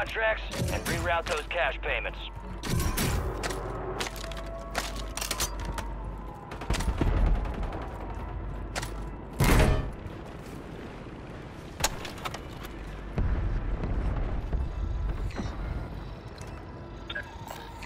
contracts and reroute those cash payments.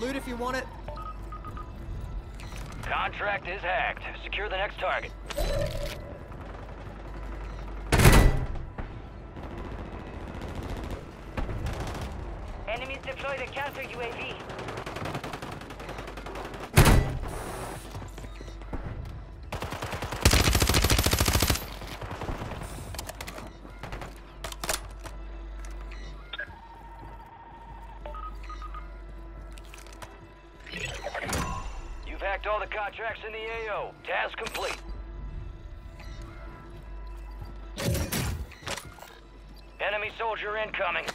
Loot if you want it. Contract is hacked. Secure the next target. Enemies deploy the counter UAV. You've hacked all the contracts in the AO. Task complete. Enemy soldier incoming.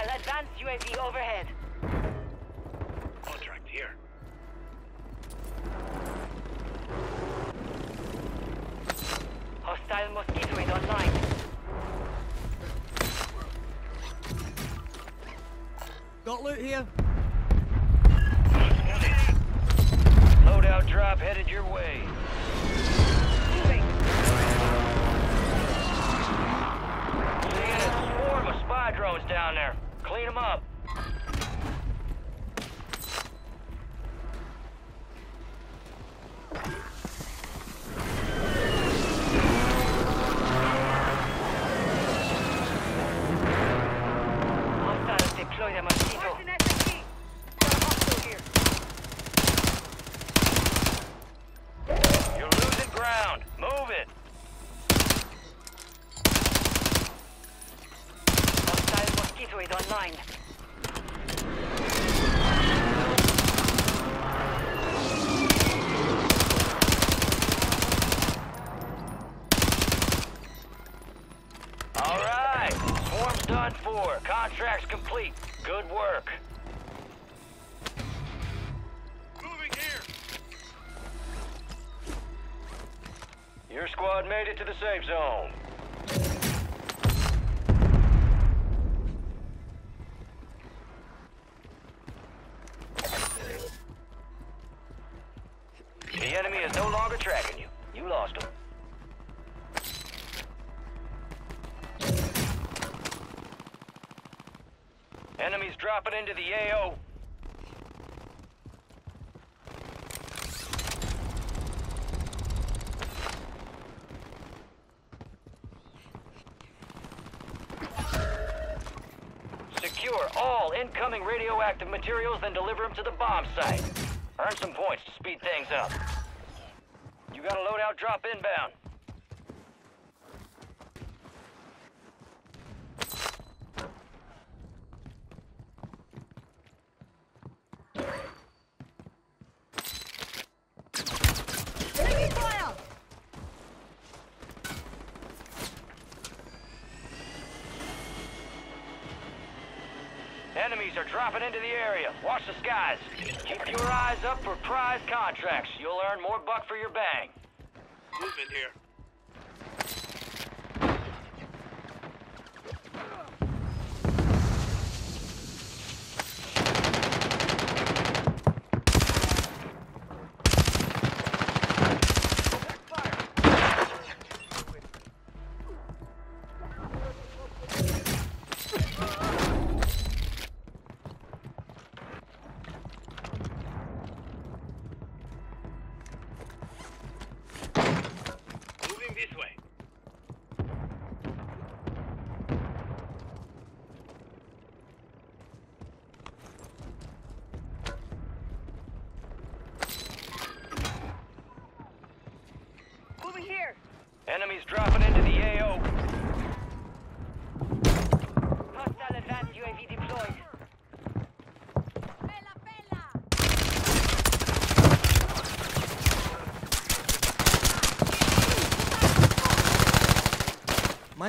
Hostile advanced UAV overhead. Move it. Hostile mosquito is online. All right. Swarm's done for. Contract's complete. Good work. Your squad made it to the safe zone. Secure all incoming radioactive materials, then deliver them to the bomb site. Earn some points to speed things up. You got a loadout drop inbound. Taking fire! Enemies are dropping into the area. Watch the skies. Keep your eyes up for prize contracts. You'll earn more buck for your bang. Movement here.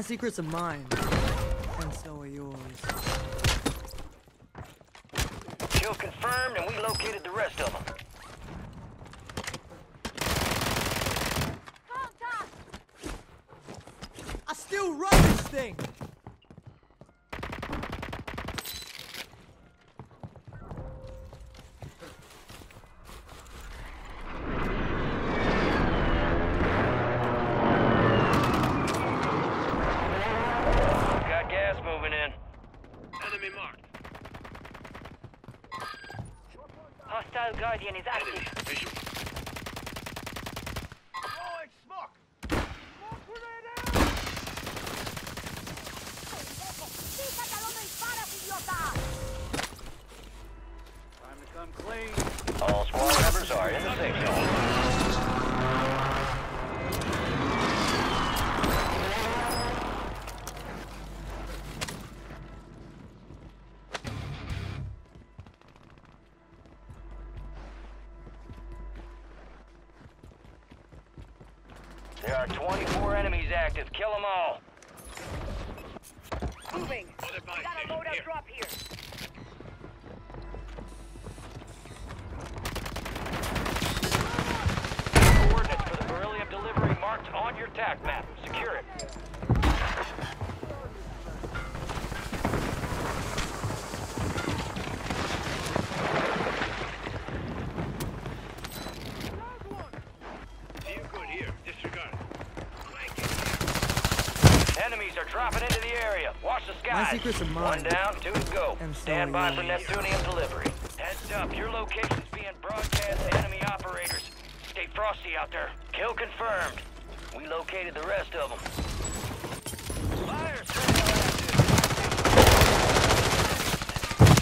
My secrets are mine. And so are yours. Kill confirmed, and we located the rest of them. I still run this thing! Got gas moving in. Enemy marked. Hostile Guardian is active. Enemy. active. Visual. Time to come clean. All squad members are in the safe zone. There are 24 enemies active. Kill them all. Moving. Other buy Got a loadout here. drop here. Coordinates for the beryllium delivery marked on your TAC map. Secure it. Dropping into the area. Watch the skies. secrets are mine. One down, two to go. Stand by for yours. Neptunium delivery. Heads up, your location's being broadcast to enemy operators. Stay frosty out there. Kill confirmed. We located the rest of them. Fire.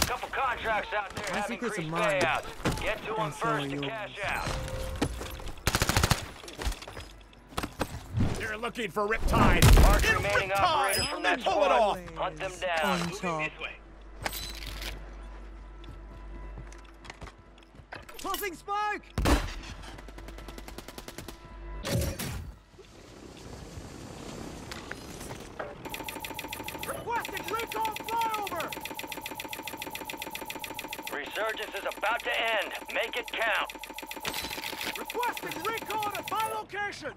Couple contracts out there My secrets are increased payouts. Get to them first to cash out. They're looking for Riptide. Mark Get remaining Riptide! operators from that Pull it off. Hunt them down. Moving this way. Tossing smoke! Requesting recon flyover. Resurgence is about to end. Make it count. Requesting recon at my location.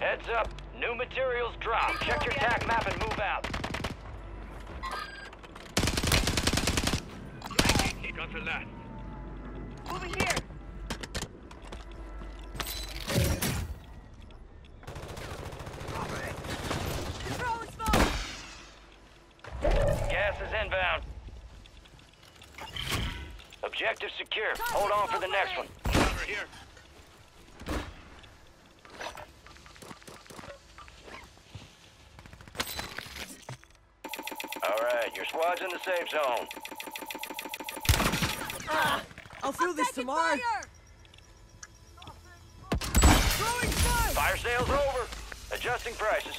Heads up. New materials drop. Check your TAC map and move out. He got the last. Moving here. Gas is inbound. Objective secure. Hold on for the next one. Over here. All right, your squad's in the safe zone. Ah, I'll feel this tomorrow. fire. Fire sale's over. Adjusting prices.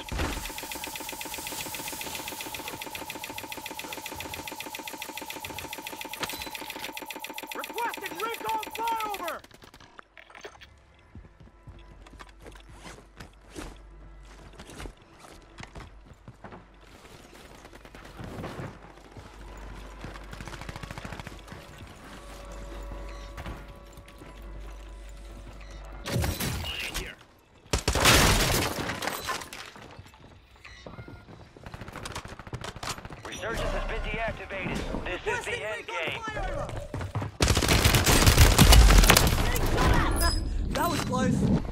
Resurgence has been deactivated. This is the end game. That was close.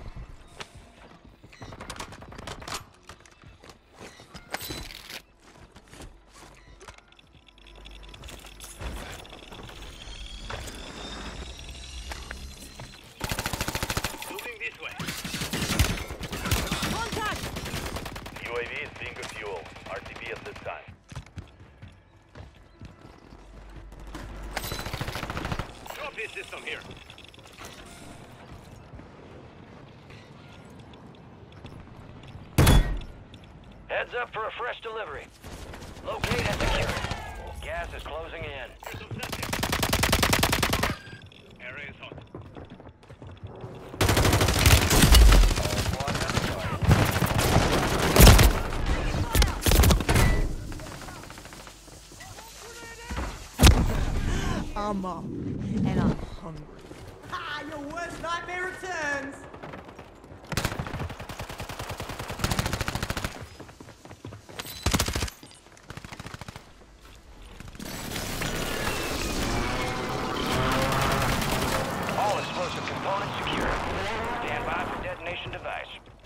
Heads up for a fresh delivery. Locate and secure. Gas is closing in. I'm up, and I'm hungry. Ah, your worst nightmare to device.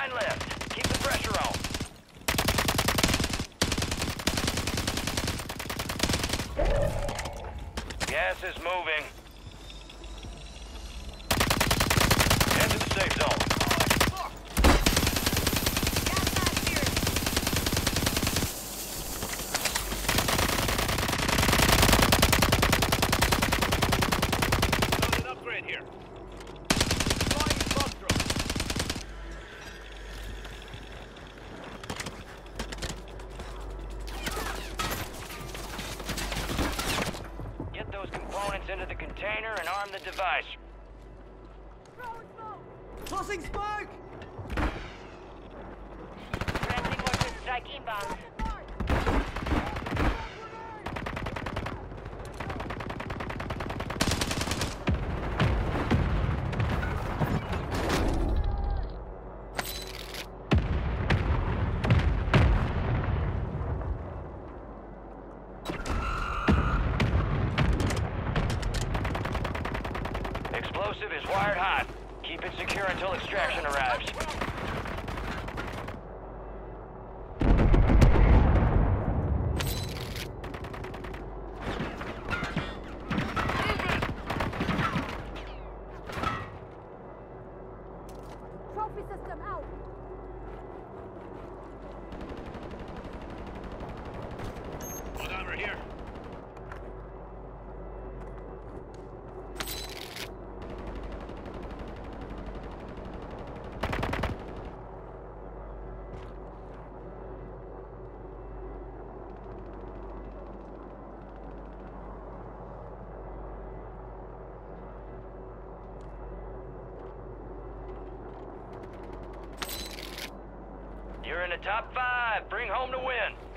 Nine left. Keep the pressure on. Gas is moving. Head to the safe zone. Found an upgrade here. Flying bug drone. Get those components into the container and arm the device. Tossing smoke! Friendly mortar strike inbound. Explosive is wired hot. Keep it secure until extraction arrives. Trophy system out. One armor here. In the top five. Bring home the win.